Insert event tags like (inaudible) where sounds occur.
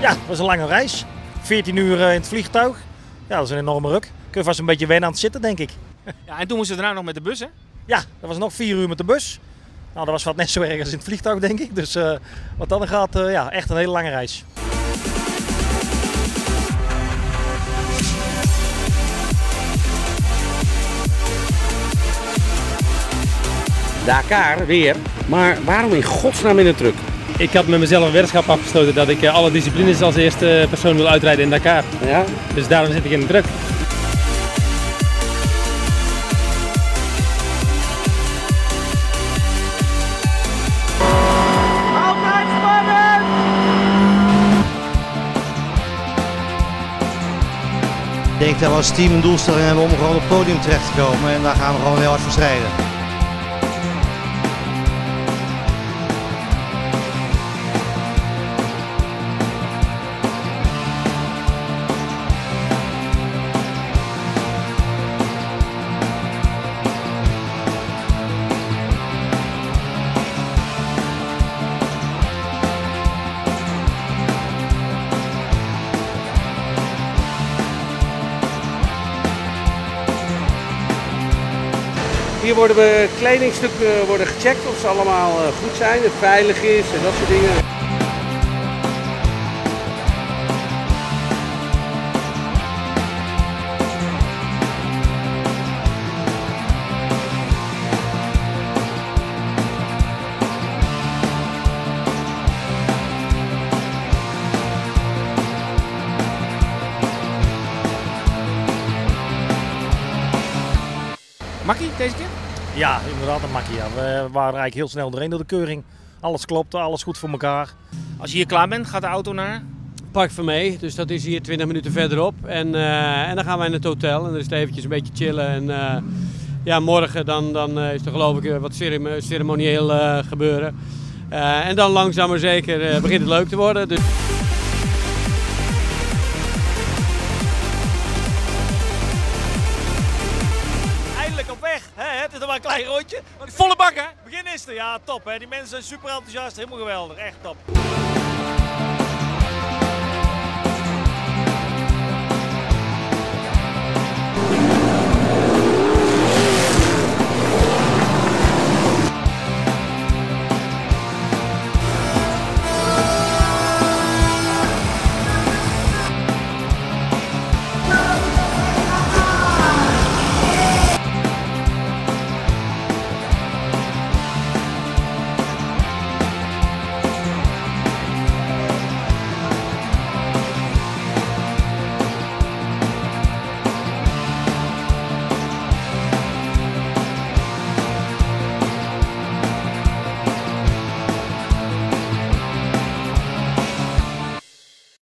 Ja, dat was een lange reis. 14 uur in het vliegtuig. Ja, dat is een enorme ruk. Kun je vast een beetje wennen aan het zitten, denk ik. (laughs) Ja, en toen moesten we daarna nog met de bus, hè? Ja, dat was nog 4 uur met de bus. Nou, dat was wat net zo erg als in het vliegtuig, denk ik. Dus uh, wat dan gaat, uh, ja, echt een hele lange reis. Dakar weer. Maar waarom in godsnaam in een truck? Ik had met mezelf een weddenschap afgesloten dat ik alle disciplines als eerste persoon wil uitrijden in Dakar. Ja? Dus daarom zit ik in een truck. Ik denk dat we als team een doelstelling hebben om gewoon op het podium terecht te komen en daar gaan we gewoon heel hard voor strijden. Hier worden we kledingstukken worden gecheckt of ze allemaal goed zijn, het veilig is en dat soort dingen. Makkie deze keer? Ja, inderdaad een makkie. We waren eigenlijk heel snel doorheen door de keuring. Alles klopte, alles goed voor elkaar. Als je hier klaar bent, gaat de auto naar? Park van mee, dus dat is hier 20 minuten verderop. En, uh, en dan gaan wij naar het hotel en dan is het eventjes een beetje chillen. En uh, ja, morgen dan, dan uh, is er geloof ik wat ceremonieel gebeuren. en dan langzaam maar zeker begint het leuk te worden. Dus... op weg. Hè? Het is nog maar een klein rondje. Volle bak hè. Begin is er. Ja, top hè. Die mensen zijn super enthousiast. Helemaal geweldig. Echt top.